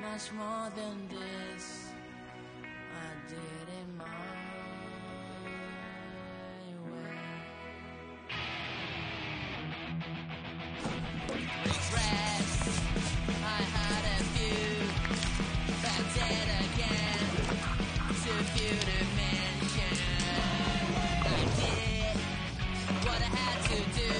much more than this. I did it my way. Regrets, I had a few, but did again. Too few to mention. I did what I had to do,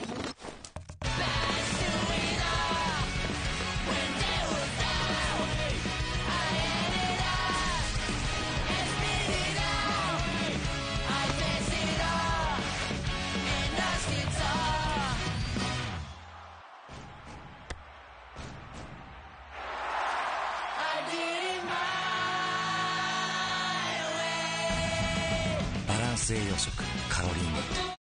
バランス栄養食カロリーメイト